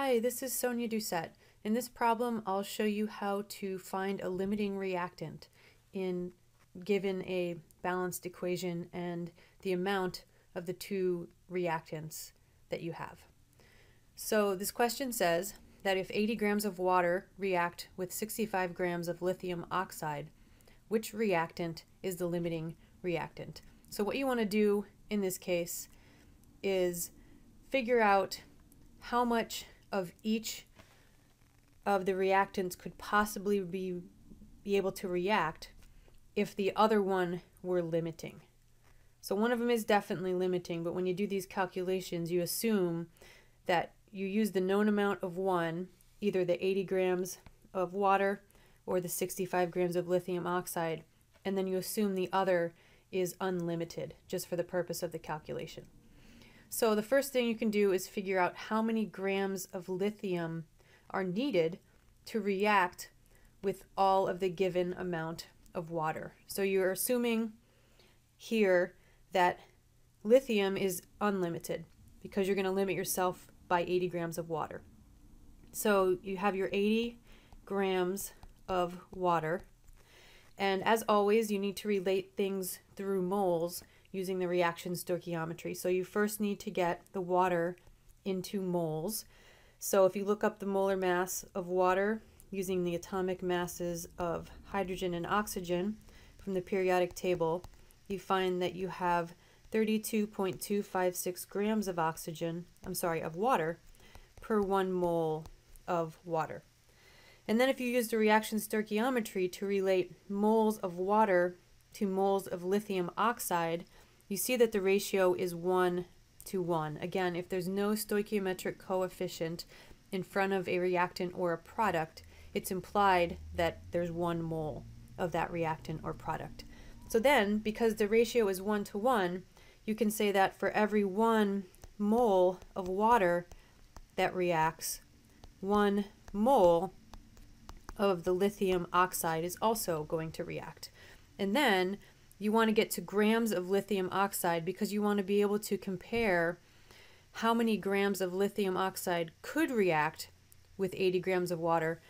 Hi, this is Sonia Doucette. In this problem, I'll show you how to find a limiting reactant in given a balanced equation and the amount of the two reactants that you have. So this question says that if 80 grams of water react with 65 grams of lithium oxide, which reactant is the limiting reactant? So what you want to do in this case is figure out how much of each of the reactants could possibly be, be able to react if the other one were limiting. So one of them is definitely limiting, but when you do these calculations, you assume that you use the known amount of one, either the 80 grams of water or the 65 grams of lithium oxide, and then you assume the other is unlimited just for the purpose of the calculation. So the first thing you can do is figure out how many grams of lithium are needed to react with all of the given amount of water. So you're assuming here that lithium is unlimited because you're going to limit yourself by 80 grams of water. So you have your 80 grams of water. And as always, you need to relate things through moles using the reaction stoichiometry. So you first need to get the water into moles. So if you look up the molar mass of water using the atomic masses of hydrogen and oxygen from the periodic table, you find that you have 32.256 grams of oxygen, I'm sorry, of water per one mole of water. And then if you use the reaction stoichiometry to relate moles of water to moles of lithium oxide, you see that the ratio is 1 to 1. Again, if there's no stoichiometric coefficient in front of a reactant or a product, it's implied that there's one mole of that reactant or product. So then, because the ratio is 1 to 1, you can say that for every one mole of water that reacts, one mole of the lithium oxide is also going to react. And then you want to get to grams of lithium oxide because you want to be able to compare how many grams of lithium oxide could react with 80 grams of water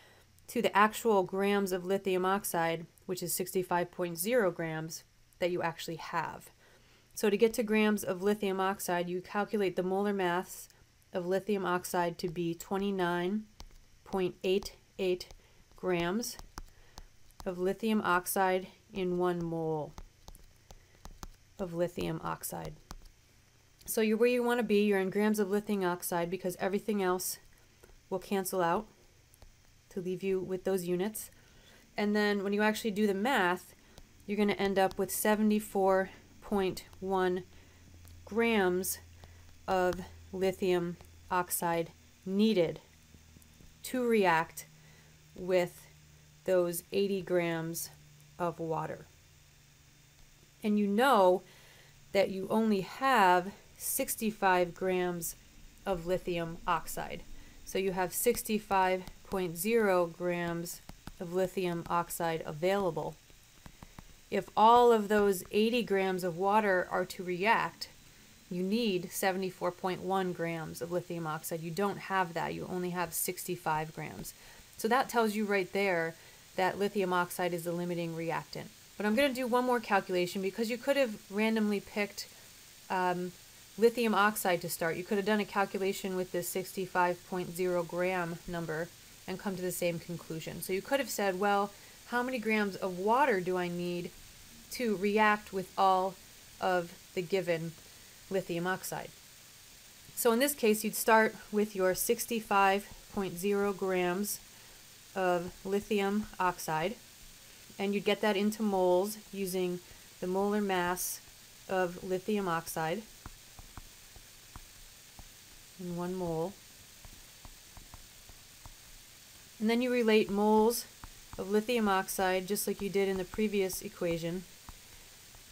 to the actual grams of lithium oxide, which is 65.0 grams, that you actually have. So to get to grams of lithium oxide, you calculate the molar mass of lithium oxide to be 29.88 grams of lithium oxide in one mole of lithium oxide. So you're where you want to be. You're in grams of lithium oxide because everything else will cancel out to leave you with those units. And then when you actually do the math, you're going to end up with 74.1 grams of lithium oxide needed to react with those 80 grams of water and you know that you only have 65 grams of lithium oxide. So you have 65.0 grams of lithium oxide available. If all of those 80 grams of water are to react, you need 74.1 grams of lithium oxide. You don't have that. You only have 65 grams. So that tells you right there that lithium oxide is the limiting reactant. But I'm going to do one more calculation because you could have randomly picked um, lithium oxide to start. You could have done a calculation with this 65.0 gram number and come to the same conclusion. So you could have said, well, how many grams of water do I need to react with all of the given lithium oxide? So in this case, you'd start with your 65.0 grams of lithium oxide and you'd get that into moles using the molar mass of lithium oxide in one mole. And then you relate moles of lithium oxide, just like you did in the previous equation,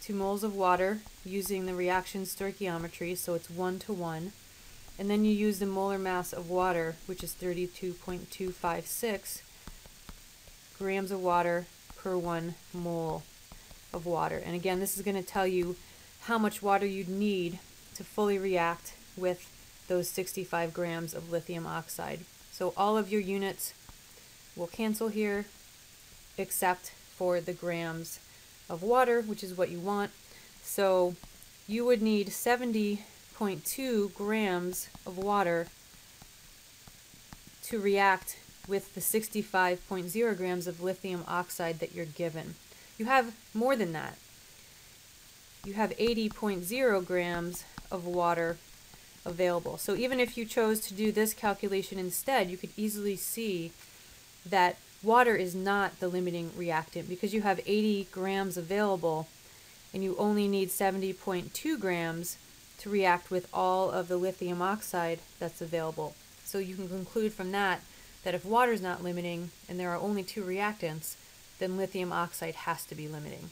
to moles of water using the reaction stoichiometry, so it's 1 to 1. And then you use the molar mass of water, which is 32.256 grams of water per one mole of water. And again, this is going to tell you how much water you'd need to fully react with those 65 grams of lithium oxide. So all of your units will cancel here except for the grams of water, which is what you want. So you would need 70.2 grams of water to react with the 65.0 grams of lithium oxide that you're given. You have more than that. You have 80.0 grams of water available. So even if you chose to do this calculation instead, you could easily see that water is not the limiting reactant because you have 80 grams available and you only need 70.2 grams to react with all of the lithium oxide that's available. So you can conclude from that that if water is not limiting and there are only two reactants, then lithium oxide has to be limiting.